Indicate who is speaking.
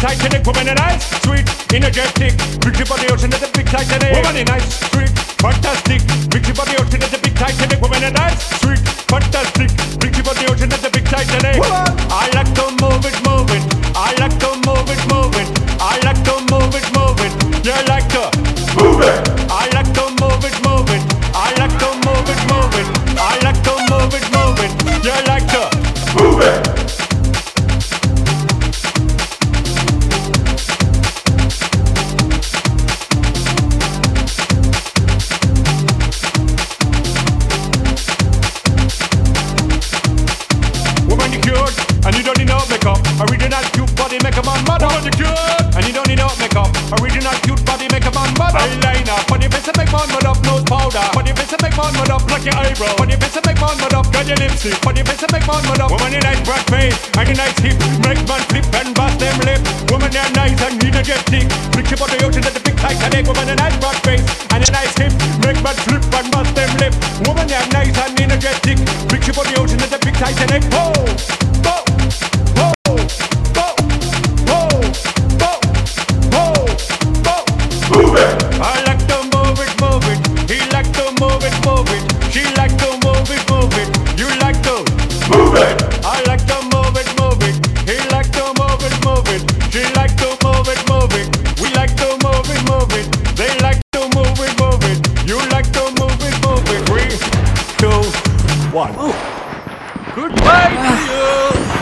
Speaker 1: Titanic. Woman, a nice, sweet, energetic. Your body out into the big Titanic. Woman, a nice, sweet, fantastic. Your body out into the big Titanic. Woman, a nice, sweet, The face to make man mud up. Nose powder, for the face to make man mud up. Like your eyebrow, for the face to make man mud up. Got your lipstick, for the face to make man mud up. Woman, you nice broad face, and you nice hip. Make man flip and bust them lip. Woman, you nice and energetic. Flick your body out into the big Titanic. Woman, you nice broad face, and you nice hip. Make man flip and bust them lip. Woman, you nice and energetic. Flick your body out into the big Titanic. Oh! one. Goodbye Goodbye, ah. you.